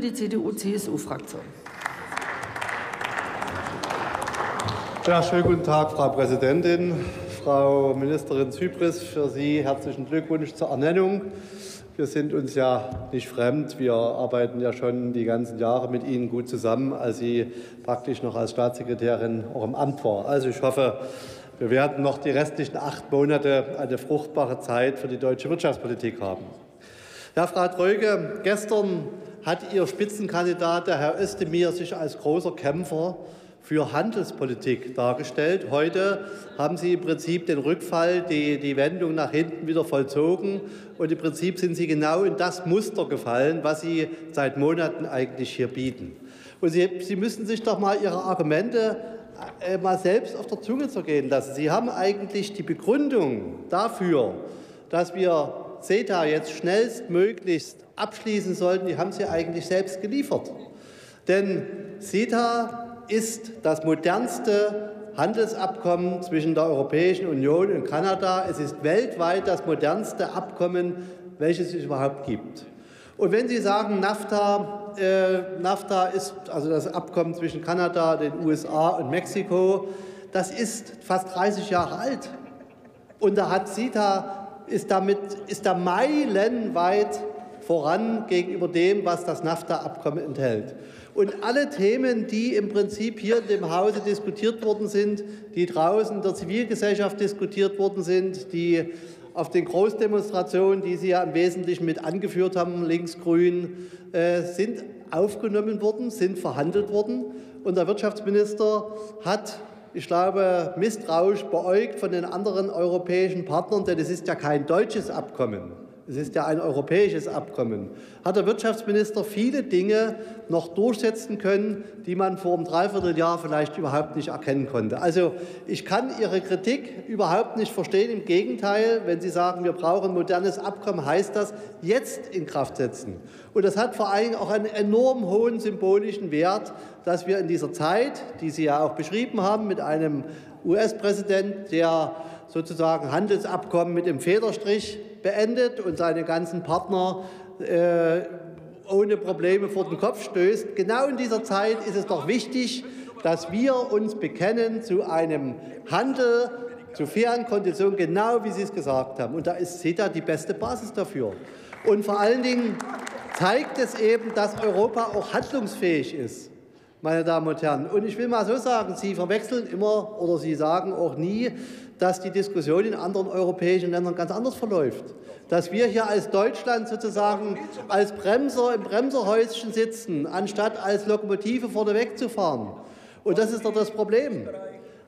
die CDU-CSU-Fraktion. Ja, schönen guten Tag, Frau Präsidentin. Frau Ministerin Zypris, für Sie herzlichen Glückwunsch zur Ernennung. Wir sind uns ja nicht fremd. Wir arbeiten ja schon die ganzen Jahre mit Ihnen gut zusammen, als Sie praktisch noch als Staatssekretärin auch im Amt war. Also ich hoffe, wir werden noch die restlichen acht Monate eine fruchtbare Zeit für die deutsche Wirtschaftspolitik haben. Ja, Frau Tröge, gestern hat Ihr Spitzenkandidat, der Herr Özdemir, sich als großer Kämpfer für Handelspolitik dargestellt. Heute haben Sie im Prinzip den Rückfall, die, die Wendung nach hinten wieder vollzogen. Und im Prinzip sind Sie genau in das Muster gefallen, was Sie seit Monaten eigentlich hier bieten. Und Sie, Sie müssen sich doch mal Ihre Argumente äh, mal selbst auf der Zunge zergehen lassen. Sie haben eigentlich die Begründung dafür, dass wir CETA jetzt schnellstmöglichst abschließen sollten, die haben Sie eigentlich selbst geliefert. Denn CETA ist das modernste Handelsabkommen zwischen der Europäischen Union und Kanada. Es ist weltweit das modernste Abkommen, welches es überhaupt gibt. Und wenn Sie sagen, NAFTA, äh, NAFTA ist also das Abkommen zwischen Kanada, den USA und Mexiko, das ist fast 30 Jahre alt. Und da hat CETA ist damit ist da meilenweit voran gegenüber dem, was das NAFTA-Abkommen enthält. Und alle Themen, die im Prinzip hier in dem Hause diskutiert worden sind, die draußen in der Zivilgesellschaft diskutiert worden sind, die auf den Großdemonstrationen, die Sie ja im Wesentlichen mit angeführt haben, links-grün, äh, sind aufgenommen worden, sind verhandelt worden. Und der Wirtschaftsminister hat, ich glaube, misstrauisch beäugt von den anderen europäischen Partnern, denn es ist ja kein deutsches Abkommen es ist ja ein europäisches Abkommen, hat der Wirtschaftsminister viele Dinge noch durchsetzen können, die man vor einem Dreivierteljahr vielleicht überhaupt nicht erkennen konnte. Also ich kann Ihre Kritik überhaupt nicht verstehen. Im Gegenteil, wenn Sie sagen, wir brauchen ein modernes Abkommen, heißt das jetzt in Kraft setzen. Und das hat vor allem auch einen enorm hohen symbolischen Wert, dass wir in dieser Zeit, die Sie ja auch beschrieben haben, mit einem US-Präsident, der sozusagen Handelsabkommen mit dem Federstrich beendet und seine ganzen Partner äh, ohne Probleme vor den Kopf stößt. Genau in dieser Zeit ist es doch wichtig, dass wir uns bekennen zu einem Handel zu fairen Konditionen, genau wie Sie es gesagt haben. Und da ist CETA die beste Basis dafür. Und vor allen Dingen zeigt es eben, dass Europa auch handlungsfähig ist, meine Damen und Herren. Und ich will mal so sagen, Sie verwechseln immer oder Sie sagen auch nie, dass die Diskussion in anderen europäischen Ländern ganz anders verläuft. Dass wir hier als Deutschland sozusagen als Bremser im Bremserhäuschen sitzen, anstatt als Lokomotive vorneweg zu fahren. Und das ist doch das Problem.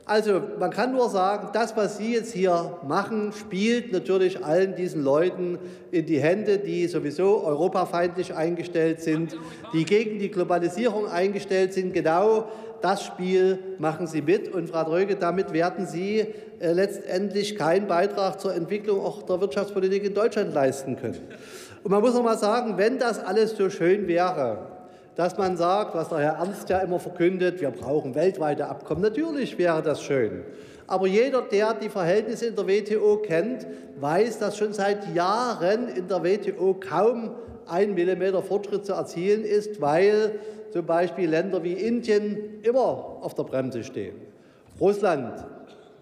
Also man kann nur sagen, das, was Sie jetzt hier machen, spielt natürlich allen diesen Leuten in die Hände, die sowieso europafeindlich eingestellt sind, die gegen die Globalisierung eingestellt sind. Genau das Spiel machen Sie mit. Und Frau Dröge, damit werden Sie äh, letztendlich keinen Beitrag zur Entwicklung auch der Wirtschaftspolitik in Deutschland leisten können. Und man muss noch mal sagen, wenn das alles so schön wäre, dass man sagt, was der Herr Ernst ja immer verkündet, wir brauchen weltweite Abkommen. Natürlich wäre das schön. Aber jeder, der die Verhältnisse in der WTO kennt, weiß, dass schon seit Jahren in der WTO kaum ein Millimeter Fortschritt zu erzielen ist, weil zum Beispiel Länder wie Indien immer auf der Bremse stehen, Russland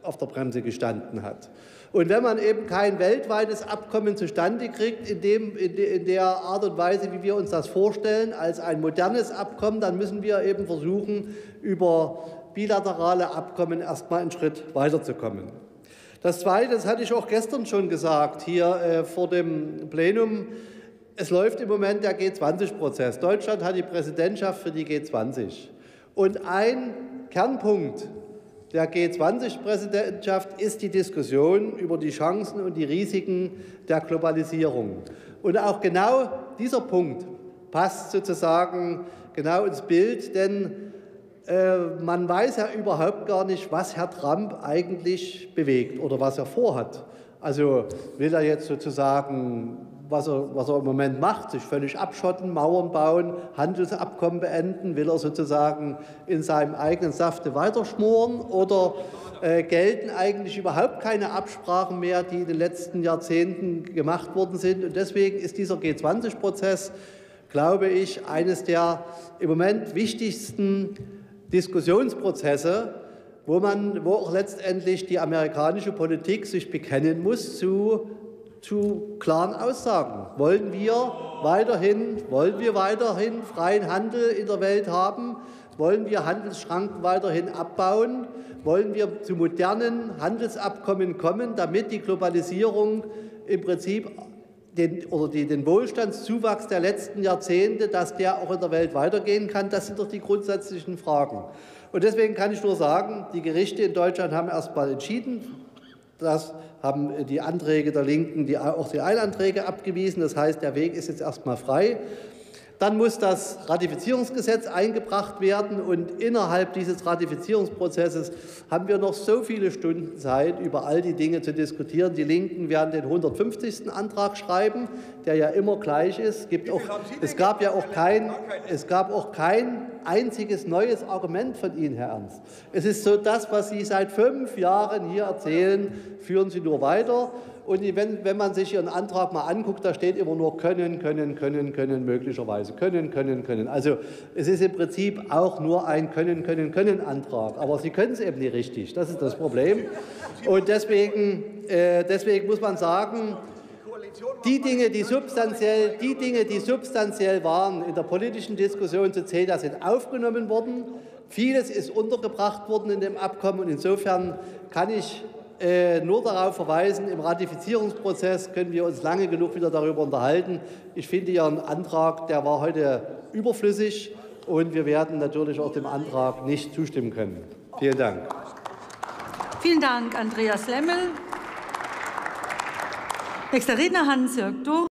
auf der Bremse gestanden hat. Und wenn man eben kein weltweites Abkommen zustande kriegt, in, dem, in, der Art und Weise, wie wir uns das vorstellen, als ein modernes Abkommen, dann müssen wir eben versuchen, über bilaterale Abkommen erstmal einen Schritt weiterzukommen. Das Zweite, das hatte ich auch gestern schon gesagt, hier äh, vor dem Plenum, es läuft im Moment der G20-Prozess. Deutschland hat die Präsidentschaft für die G20. Und ein Kernpunkt der G20-Präsidentschaft ist die Diskussion über die Chancen und die Risiken der Globalisierung. Und auch genau dieser Punkt passt sozusagen genau ins Bild, denn äh, man weiß ja überhaupt gar nicht, was Herr Trump eigentlich bewegt oder was er vorhat. Also will er jetzt sozusagen was er, was er im Moment macht, sich völlig abschotten, Mauern bauen, Handelsabkommen beenden, will er sozusagen in seinem eigenen Safte weiterschmoren oder äh, gelten eigentlich überhaupt keine Absprachen mehr, die in den letzten Jahrzehnten gemacht worden sind. Und deswegen ist dieser G20-Prozess glaube ich, eines der im Moment wichtigsten Diskussionsprozesse, wo, man, wo auch letztendlich die amerikanische Politik sich bekennen muss zu, zu klaren Aussagen. Wollen wir weiterhin, wollen wir weiterhin freien Handel in der Welt haben? Wollen wir Handelsschranken weiterhin abbauen? Wollen wir zu modernen Handelsabkommen kommen, damit die Globalisierung im Prinzip den, oder die, den Wohlstandszuwachs der letzten Jahrzehnte, dass der auch in der Welt weitergehen kann? Das sind doch die grundsätzlichen Fragen. Und deswegen kann ich nur sagen, die Gerichte in Deutschland haben erst mal entschieden. Das haben die Anträge der Linken, die, auch die Eilanträge abgewiesen. Das heißt, der Weg ist jetzt erst mal frei. Dann muss das Ratifizierungsgesetz eingebracht werden und innerhalb dieses Ratifizierungsprozesses haben wir noch so viele Stunden Zeit, über all die Dinge zu diskutieren. Die Linken werden den 150. Antrag schreiben, der ja immer gleich ist. Gibt auch, es gab ja auch kein, es gab auch kein einziges neues Argument von Ihnen, Herr Ernst. Es ist so, das, was Sie seit fünf Jahren hier erzählen, führen Sie nur weiter. Und wenn, wenn man sich Ihren Antrag mal anguckt, da steht immer nur können, können, können, können, möglicherweise können, können, können. Also es ist im Prinzip auch nur ein können, können, können Antrag. Aber Sie können es eben nicht richtig. Das ist das Problem. Und deswegen, äh, deswegen muss man sagen, die Dinge, die substanziell, die Dinge, die substanziell waren in der politischen Diskussion zu CETA, sind aufgenommen worden. Vieles ist untergebracht worden in dem Abkommen und insofern kann ich nur darauf verweisen, im Ratifizierungsprozess können wir uns lange genug wieder darüber unterhalten. Ich finde Ihren Antrag, der war heute überflüssig und wir werden natürlich auch dem Antrag nicht zustimmen können. Vielen Dank. Vielen Dank, Andreas Lemmel. Nächster Redner Hans-Jörg Dohr.